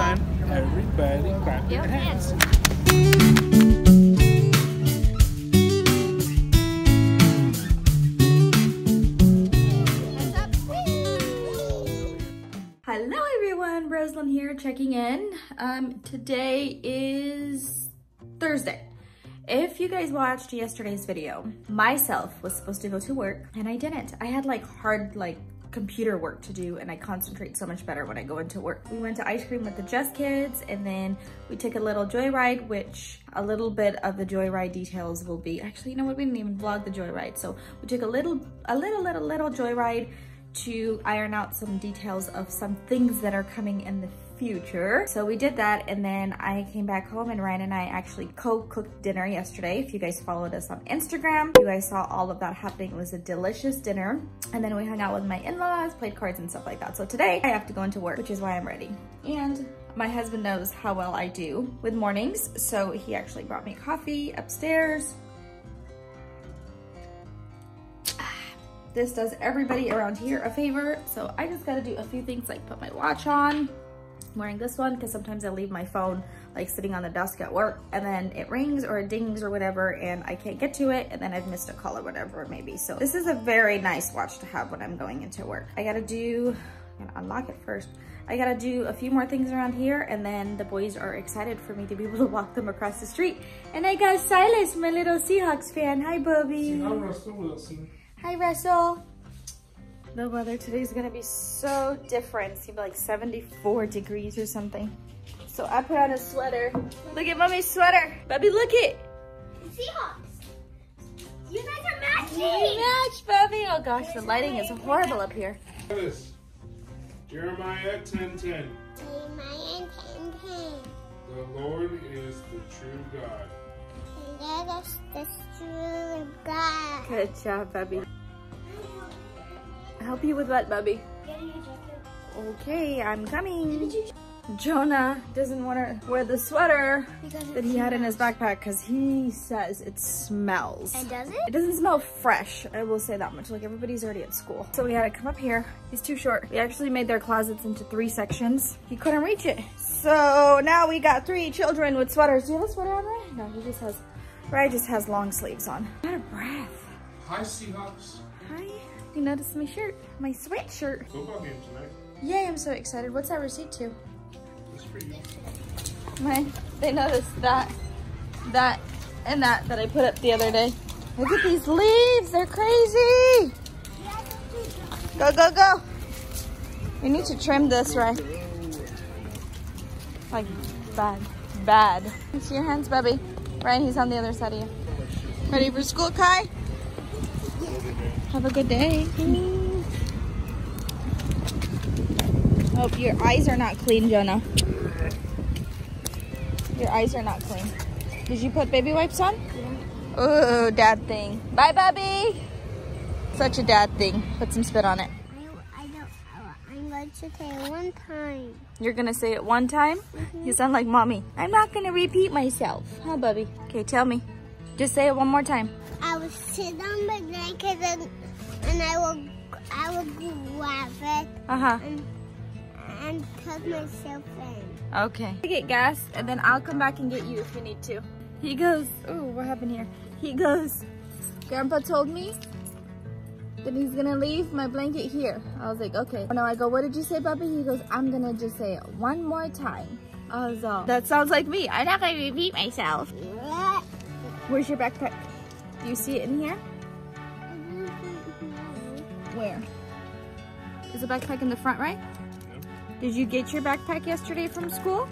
time, everybody clap your Yep. hands. Hello everyone, Rosalind here checking in. Um, today is Thursday. If you guys watched yesterday's video, myself was supposed to go to work and I didn't. I had like hard like computer work to do and I concentrate so much better when I go into work. We went to ice cream with the Just Kids and then we took a little joyride, which a little bit of the joyride details will be, actually, you know what, we didn't even vlog the joyride. So we took a little, a little, little, little joyride to iron out some details of some things that are coming in the future. So we did that and then I came back home and Ryan and I actually co-cooked dinner yesterday. If you guys followed us on Instagram, you guys saw all of that happening. It was a delicious dinner. And then we hung out with my in-laws, played cards and stuff like that. So today I have to go into work, which is why I'm ready. And my husband knows how well I do with mornings. So he actually brought me coffee upstairs. This does everybody around here a favor. So I just gotta do a few things like put my watch on. I'm wearing this one because sometimes I leave my phone like sitting on the desk at work and then it rings or it dings or whatever and I can't get to it and then I've missed a call or whatever it may be. So this is a very nice watch to have when I'm going into work. I gotta do, I'm gonna unlock it first. I gotta do a few more things around here and then the boys are excited for me to be able to walk them across the street. And I got Silas, my little Seahawks fan. Hi, Bubby. Russell Wilson. Hi, Russell. The weather today is gonna be so different. It's gonna be like 74 degrees or something. So I put on a sweater. Look at mommy's sweater. Bubby, look at it. Seahawks. You guys are We matching. match, Bubby. Oh gosh, the lighting is horrible up here. This. Jeremiah 10:10. Jeremiah 10 10. The Lord is the true God. And that is the true God. Good job, Bubby. Help you with what, Bubby? Okay, I'm coming. Jonah doesn't want to wear the sweater that he had in his backpack because he says it smells. And does It it? doesn't smell fresh, I will say that much. Like everybody's already at school. So we had to come up here. He's too short. We actually made their closets into three sections. He couldn't reach it. So now we got three children with sweaters. Do you have a sweater on, Ray? No, he just has, Ray just has long sleeves on. Out of breath. Hi, Seahawks. You noticed my shirt, my sweatshirt. Football game tonight. Yay, I'm so excited. What's that receipt to? It's for you. My, they noticed that, that, and that that I put up the other day. Look at these leaves, they're crazy. Go, go, go. We need to trim this, right? Like, bad, bad. See your hands, Bubby. Ryan, he's on the other side of you. Ready for school, Kai? Have a good day. Oh, your eyes are not clean, Jonah. Your eyes are not clean. Did you put baby wipes on? Yeah. Oh, dad thing. Bye, Bubby. Such a dad thing. Put some spit on it. I, I don't. I'm going to say it one time. You're gonna say it one time? Mm-hmm. You sound like mommy. I'm not gonna repeat myself. Huh, Bubby? Okay, tell me. Just say it one more time. I will sit on my blanket and, and I will I will grab it Uh-huh. and and tuck myself in. Okay. I get gas, and then I'll come back and get you if you need to. He goes, oh, what happened here? He goes, Grandpa told me that he's gonna leave my blanket here. I was like, okay. No, I go, what did you say, Bubby? He goes, I'm gonna just say it one more time. I was all, that sounds like me. I'm not gonna repeat myself. Where's your backpack? Do you see it in here? Where? Is the backpack in the front, right? Did you get your backpack yesterday from school?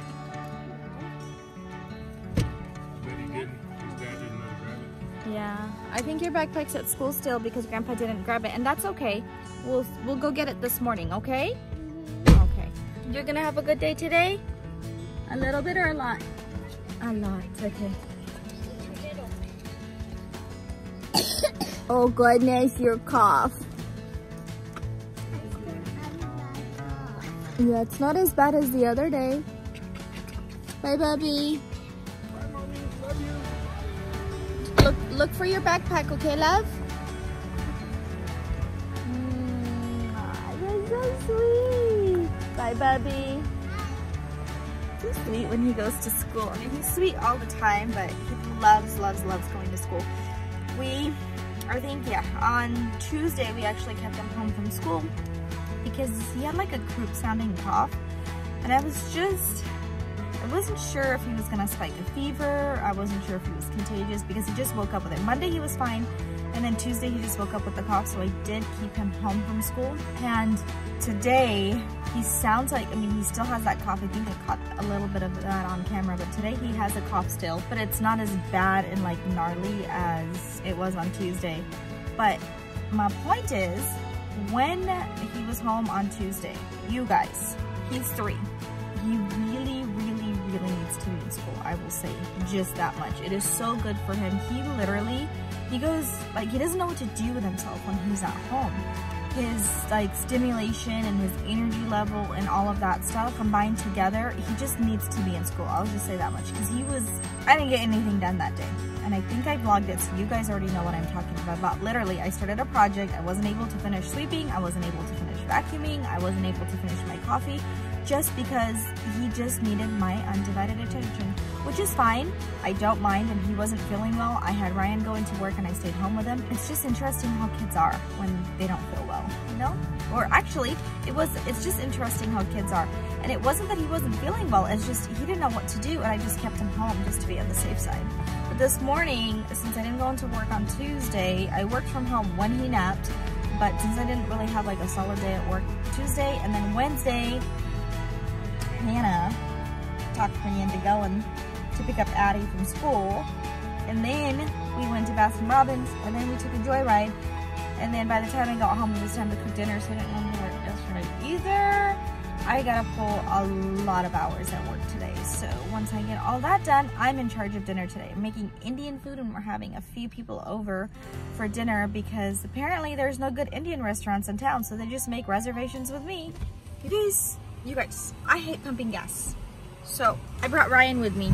But he didn't. His dad didn't let him grab it. Yeah, I think your backpack's at school still because Grandpa didn't grab it, and that's okay. We'll we'll go get it this morning, okay? Mm-hmm. Okay. You're gonna have a good day today? A little bit or a lot? A lot. Okay. Oh goodness, your cough. Yeah, it's not as bad as the other day. Bye, Bubby. Bye, mommy. Love you. Look, look for your backpack, okay, love? Mm, you're so sweet. Bye, Bubby. He's sweet when he goes to school. I mean, he's sweet all the time, but he loves, loves, loves going to school. We, I think, yeah, on Tuesday, we actually kept him home from school because he had like a croup sounding cough. And I was just, wasn't sure if he was gonna spike a fever. I wasn't sure if he was contagious because he just woke up with it. Monday he was fine. And then Tuesday he just woke up with the cough, so I did keep him home from school. And today he sounds like, I mean, he still has that cough. I think I caught a little bit of that on camera, but today he has a cough still, but it's not as bad and like gnarly as it was on Tuesday. But my point is, when he was home on Tuesday, you guys, he's three. He needs to be in school. I will say just that much. It is so good for him. He literally, he goes, like, he doesn't know what to do with himself when he's at home his like stimulation and his energy level and all of that stuff combined together, he just needs to be in school. I'll just say that much because he was, I didn't get anything done that day. And I think I vlogged it, so you guys already know what I'm talking about. But literally, I started a project. I wasn't able to finish sweeping. I wasn't able to finish vacuuming. I wasn't able to finish my coffee just because he just needed my undivided attention, which is fine. I don't mind and he wasn't feeling well. I had Ryan go into work and I stayed home with him. It's just interesting how kids are when they don't feel well, you know? Or actually, it was, it's just interesting how kids are. And it wasn't that he wasn't feeling well, it's just he didn't know what to do and I just kept him home just to be on the safe side. But this morning, since I didn't go into work on Tuesday, I worked from home when he napped but since I didn't really have like a solid day at work Tuesday and then Wednesday Hannah talked me into going to pick up Addie from school. And then we went to Baskin Robbins, and then we took a joyride. And then by the time I got home, it was time to cook dinner, so I didn't want to work yesterday either. I gotta pull a lot of hours at work today. So once I get all that done, I'm in charge of dinner today. I'm making Indian food and we're having a few people over for dinner because apparently there's no good Indian restaurants in town. So they just make reservations with me. Guys, you guys, I hate pumping gas. So I brought Ryan with me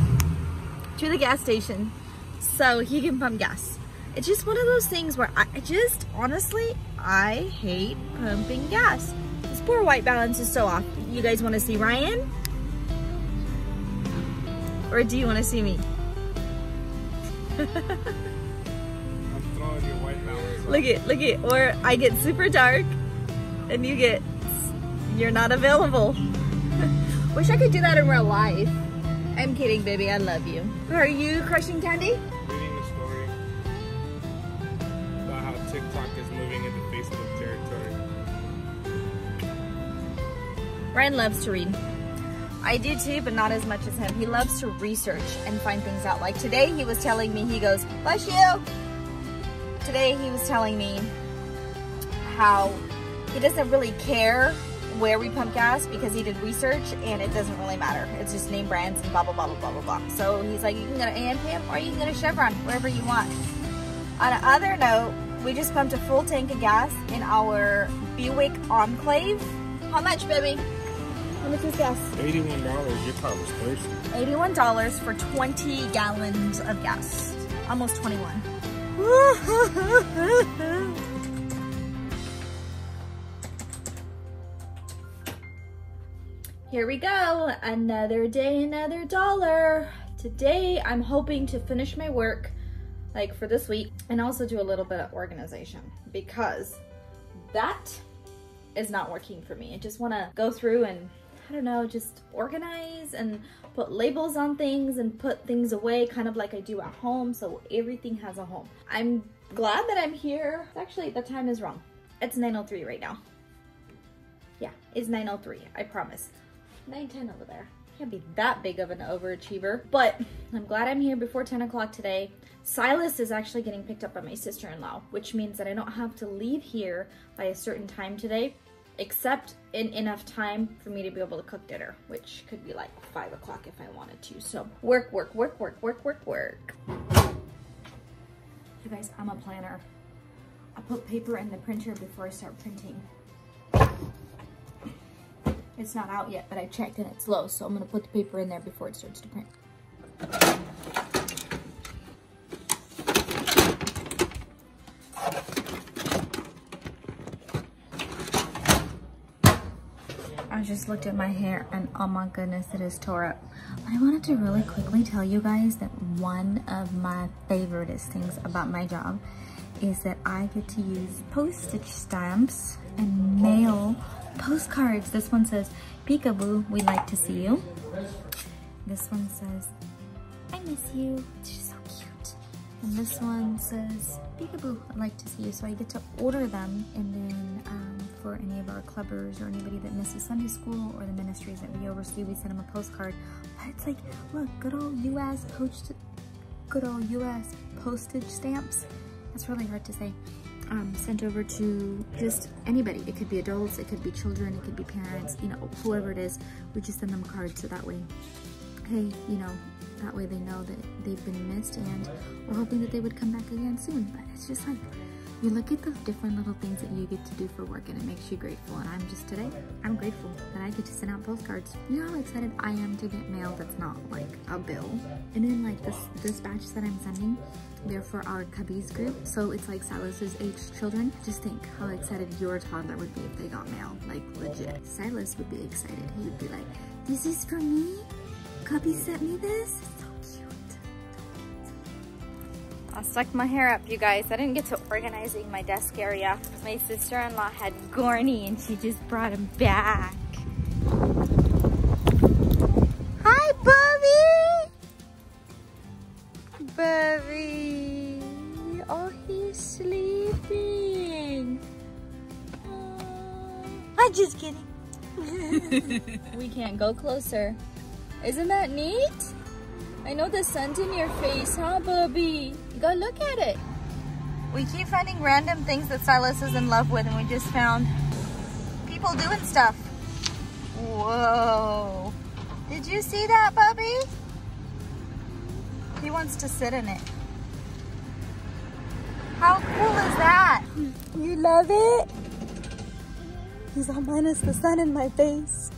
to the gas station so he can pump gas. It's just one of those things where I just, honestly, I hate pumping gas. This poor white balance is so off. You guys want to see Ryan? Or do you want to see me? I'm throwing your white balance. Look at, look at, or I get super dark and you get you're not available. Wish I could do that in real life. I'm kidding, baby. I love you. Are you crushing candy? Reading the story about how TikTok is moving into Facebook territory. Ryan loves to read. I do too, but not as much as him. He loves to research and find things out. Like today, he was telling me, he goes, bless you. Today, he was telling me how he doesn't really care where we pump gas because he did research and it doesn't really matter. It's just name brands and blah, blah, blah, blah, blah, blah, blah. So he's like, you can go to AMPM or you can go to Chevron, wherever you want. On another note, we just pumped a full tank of gas in our Buick Enclave. How much, baby? How much is gas? $81, your car was thirsty. $81 for 20 gallons of gas. Almost 21. Here we go, another day, another dollar. Today, I'm hoping to finish my work like for this week and also do a little bit of organization because that is not working for me. I just wanna go through and I don't know, just organize and put labels on things and put things away kind of like I do at home so everything has a home. I'm glad that I'm here. Actually, the time is wrong. It's 9.03 right now. Yeah, it's 9.03, I promise. 9.10 over there. Can't be that big of an overachiever, but I'm glad I'm here before 10 o'clock today. Silas is actually getting picked up by my sister-in-law, which means that I don't have to leave here by a certain time today except in enough time for me to be able to cook dinner, which could be like five o'clock if I wanted to. So work, work, work, work, work, work, work. You guys, I'm a planner. I put paper in the printer before I start printing. It's not out yet, but I checked and it's low, so I'm gonna put the paper in there before it starts to print. I just looked at my hair and oh my goodness, it is tore up. But I wanted to really quickly tell you guys that one of my favoriteest things about my job is that I get to use postage stamps and mail postcards. This one says, Peekaboo, we'd like to see you. This one says, I miss you. She's so cute. And this one says, Peekaboo, I'd like to see you. So I get to order them and then um, for any of our clubbers or anybody that misses Sunday school or the ministries that we oversee, we send them a postcard. But it's like, look, good old US post, good old US postage stamps. That's really hard to say. Um, sent over to just anybody. It could be adults, it could be children, it could be parents, you know, whoever it is. We just send them cards so that way, hey, you know, that way they know that they've been missed and we're hoping that they would come back again soon. But it's just like, you look at the different little things that you get to do for work and it makes you grateful. And I'm just today, I'm grateful that I get to send out postcards. You know how excited I am to get mail that's not like a bill. And then like this, this batch that I'm sending, they're for our Cubbies group. So it's like Silas's age children. Just think how excited your toddler would be if they got mail, like legit. Silas would be excited. He would be like, this is for me? Cubby sent me this? It's so cute. I stuck my hair up, you guys. I didn't get to organizing my desk area. My sister-in-law had Gorny and she just brought him back. Hi, Bubby! Bubby! Oh, he's sleeping. Oh, I'm just kidding. we can't go closer. Isn't that neat? I know the sun's in your face, huh, Bubby? Go look at it. We keep finding random things that Silas is in love with, and we just found people doing stuff. Whoa. Did you see that, Bubby? He wants to sit in it. How cool is that? You love it? He's all minus the sun in my face.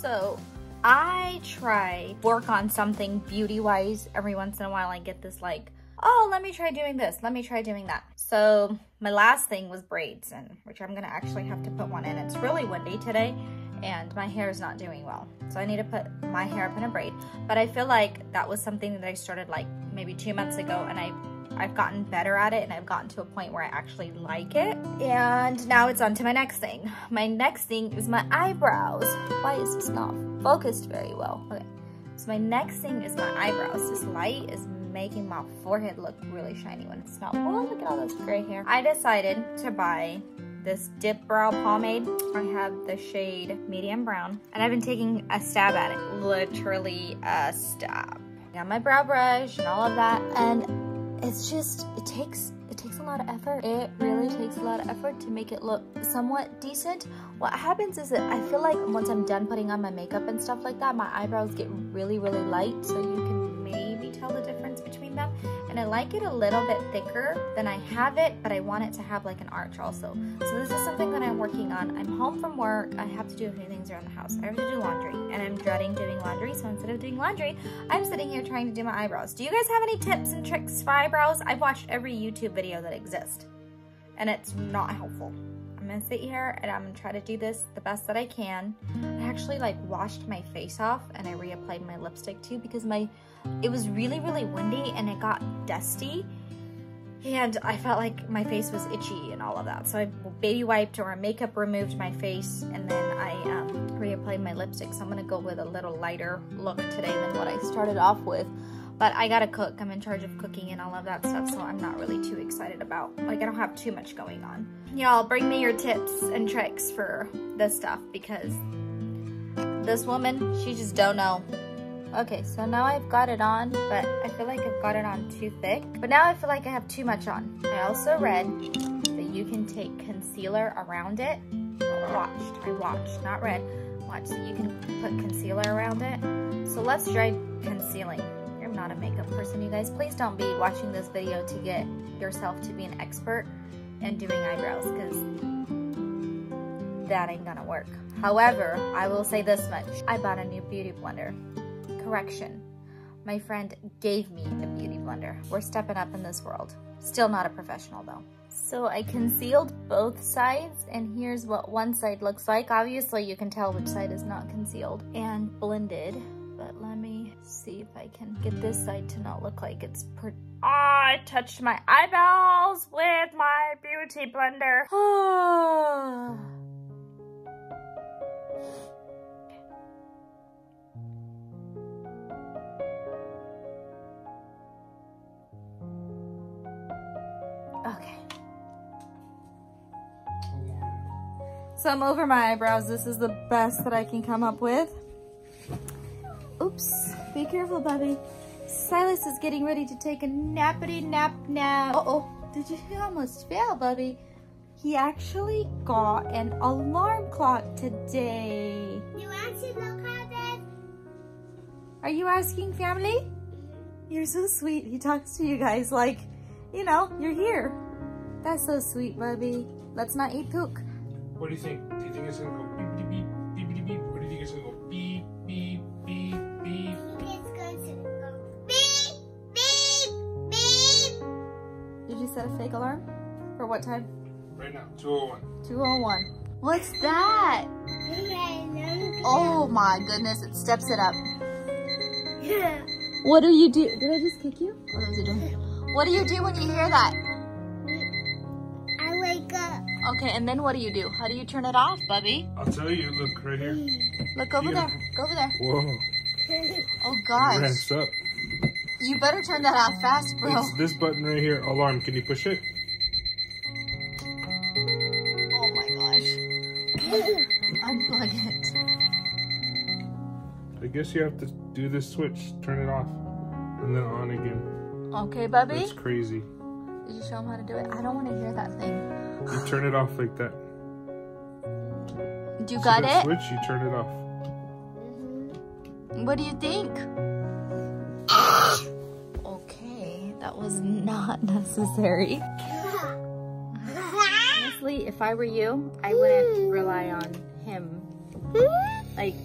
So, I try work on something beauty-wise every once in a while. I get this like, oh, let me try doing this. Let me try doing that. So my last thing was braids, and which I'm gonna actually have to put one in. It's really windy today, and my hair is not doing well. So I need to put my hair up in a braid. But I feel like that was something that I started like maybe two months ago, and I I've gotten better at it and I've gotten to a point where I actually like it. And now it's on to my next thing. My next thing is my eyebrows. Why is this not focused very well? Okay, so my next thing is my eyebrows. This light is making my forehead look really shiny when it's not. Oh, look at all this gray hair. I decided to buy this dip brow pomade. I have the shade medium brown and I've been taking a stab at it. Literally a stab. I got my brow brush and all of that and it's just, it takes, it takes a lot of effort. It really takes a lot of effort to make it look somewhat decent. What happens is that I feel like once I'm done putting on my makeup and stuff like that, my eyebrows get really, really light. So you can maybe tell the difference between them. Like it a little bit thicker than I have it, but I want it to have like an arch also. So this is something that I'm working on. I'm home from work. I have to do a few things around the house. I have to do laundry and I'm dreading doing laundry. So instead of doing laundry, I'm sitting here trying to do my eyebrows. Do you guys have any tips and tricks for eyebrows? I've watched every YouTube video that exists and it's not helpful. Gonna sit here and I'm gonna try to do this the best that I can. I actually like washed my face off and I reapplied my lipstick too because my it was really, really windy and it got dusty. And I felt like my face was itchy and all of that. So I baby wiped or makeup removed my face and then I um, reapplied my lipstick. So I'm gonna go with a little lighter look today than what I started off with. But I gotta cook. I'm in charge of cooking and all of that stuff. So I'm not really too excited about, like I don't have too much going on. Y'all bring me your tips and tricks for this stuff because this woman, she just don't know. Okay, so now I've got it on, but I feel like I've got it on too thick. But now I feel like I have too much on. I also read that you can take concealer around it. Watched, I watched, not read. Watch, so you can put concealer around it. So let's try concealing. I'm not a makeup person, you guys. Please don't be watching this video to get yourself to be an expert in doing eyebrows, because that ain't gonna work. However, I will say this much. I bought a new beauty blender. Correction. My friend gave me a beauty blender. We're stepping up in this world. Still not a professional though. So I concealed both sides and here's what one side looks like. Obviously you can tell which side is not concealed and blended, but let me see if I can get this side to not look like it's per- oh, I touched my eyeballs with my beauty blender. okay. So I'm over my eyebrows. This is the best that I can come up with. Oops, be careful, Bubby. Silas is getting ready to take a nappity nap now. Uh-oh, did you he almost fell, Bubby? He actually got an alarm clock today. You want to look at it? Are you asking family? Mm-hmm. You're so sweet. He talks to you guys like, you know, you're here. That's so sweet, Bubby. Let's not eat pook. What do you think? Do you think it's gonna go beep beep beep beep beep set a fake alarm? For what time? Right now, 201. 201. What's that? Oh my goodness, it steps it up. What do you do? Did I just kick you? What was it doing? What do you do when you hear that? I wake up. Okay, and then what do you do? How do you turn it off, Bubby? I'll tell you. Look right here. Look over Yeah. there. Go over there. Whoa. Oh It gosh. ramps up. You better turn that off fast, bro. It's this button right here. Alarm. Can you push it? Oh my gosh. Unplug it. I guess you have to do this switch. Turn it off, and then on again. Okay, Bubby? That's crazy. Did you show him how to do it? I don't want to hear that thing. You turn it off like that. You See got it? Switch. You turn it off. What do you think? That was not necessary. Honestly, if I were you, I wouldn't rely on him. Like,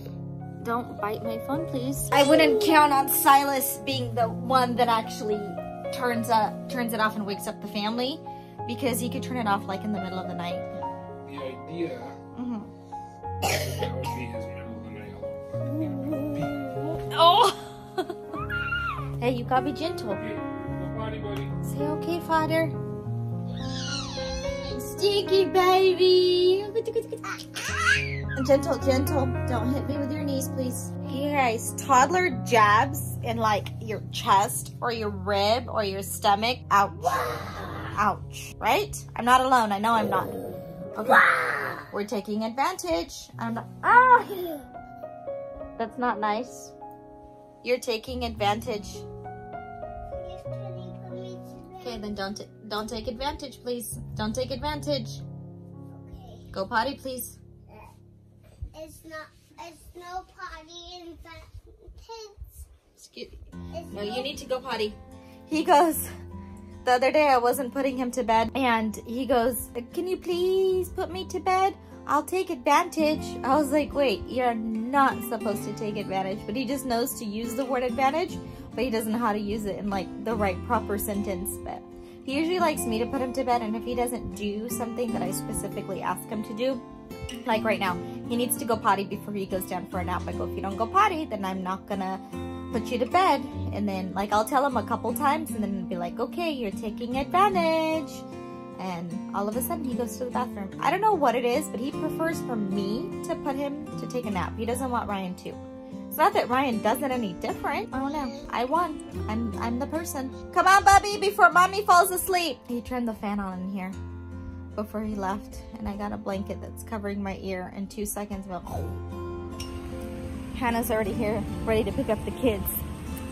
don't bite my phone, please. I wouldn't count on Silas being the one that actually turns up, turns it off and wakes up the family, because he could turn it off like in the middle of the night. The idea Mhm. that would be his middle of the night. Oh! hey, you gotta be gentle. Say okay, father. Stinky baby. Gentle, gentle. Don't hit me with your knees, please. Hey guys, toddler jabs in like your chest or your rib or your stomach. Ouch. Ouch. Right? I'm not alone. I know I'm not. Okay. We're taking advantage. I'm not. Ah! That's not nice. You're taking advantage. Okay, then don't t- don't take advantage, please. Don't take advantage. Okay. Go potty, please. It's not. It's no potty in the kids. Excuse- It's No, you need to go potty. He goes. The other day I wasn't putting him to bed, and he goes, "Can you please put me to bed? I'll take advantage." I was like, "Wait, you're not supposed to take advantage," but he just knows to use the word advantage, but he doesn't know how to use it in like the right proper sentence. But he usually likes me to put him to bed, and if he doesn't do something that I specifically ask him to do, like right now, he needs to go potty before he goes down for a nap. I go, if you don't go potty, then I'm not gonna put you to bed. And then, like, I'll tell him a couple times, and then be like, okay, you're taking advantage. And all of a sudden, he goes to the bathroom. I don't know what it is, but he prefers for me to put him to take a nap. He doesn't want Ryan to. It's not that Ryan does it any different. I don't know. I won. I'm I'm the person. Come on, Bubby, before mommy falls asleep. He turned the fan on in here before he left, and I got a blanket that's covering my ear in two seconds. Well, Hannah's already here, ready to pick up the kids.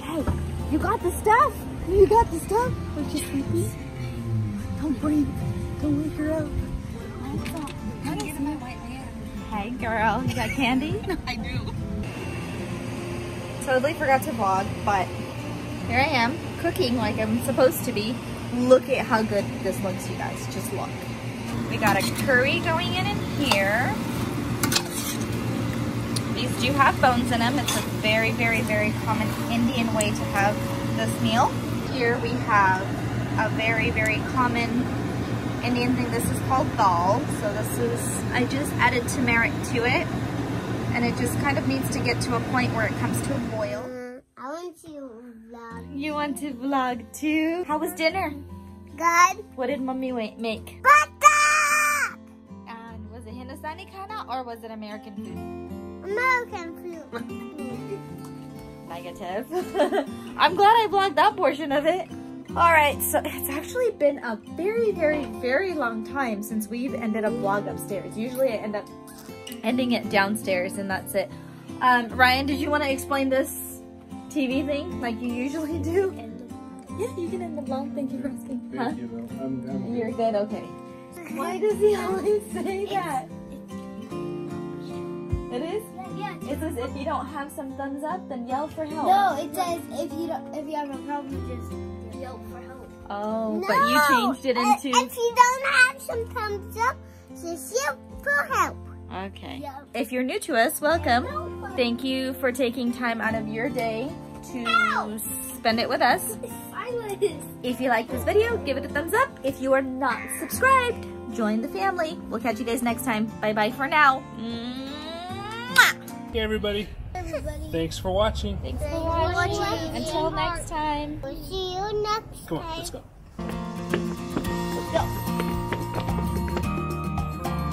Hey, you got the stuff? You got the stuff? Was she sleepy? Don't breathe. Don't wake her up. Hey, girl, you got candy? I do. Totally forgot to vlog, but here I am, cooking like I'm supposed to be. Look at how good this looks, you guys. Just look. We got a curry going in in here. These do have bones in them. It's a very, very, very common Indian way to have this meal. Here we have a very, very common Indian thing. This is called dal. So this is, I just added turmeric to it. And it just kind of needs to get to a point where it comes to a boil. Uh, I want to vlog. You want to vlog too? How was dinner? Good. What did mommy wa- make? butter! And was it Hindustani khana or was it American food? American food. Negative. I'm glad I vlogged that portion of it. All right, so it's actually been a very, very, very long time since we've ended a vlog upstairs. Usually I end up ending it downstairs and that's it. Um, Ryan, did you want to explain this TV thing like you usually do? Yeah, you can end the vlog. Thank you for asking. Huh? Thank you, though. I'm, I'm You're good, okay. Why does he always say that? It is? Yeah. It says if you don't have some thumbs up, then yell for help. No, it says if you don't, if you have a problem, just yell for help. Oh, but you changed it into. If you don't have some thumbs up, just yell for help. Okay. Yeah. If you're new to us, welcome. Thank you for taking time out of your day to spend it with us. If you like this video, give it a thumbs up. If you are not subscribed, join the family. We'll catch you guys next time. Bye bye for now. Mwah. Hey, everybody. Everybody. Thanks for watching. Thanks for Thanks for watching. watching. Until next time. We'll see you next Come on, time. let's go. Let's go.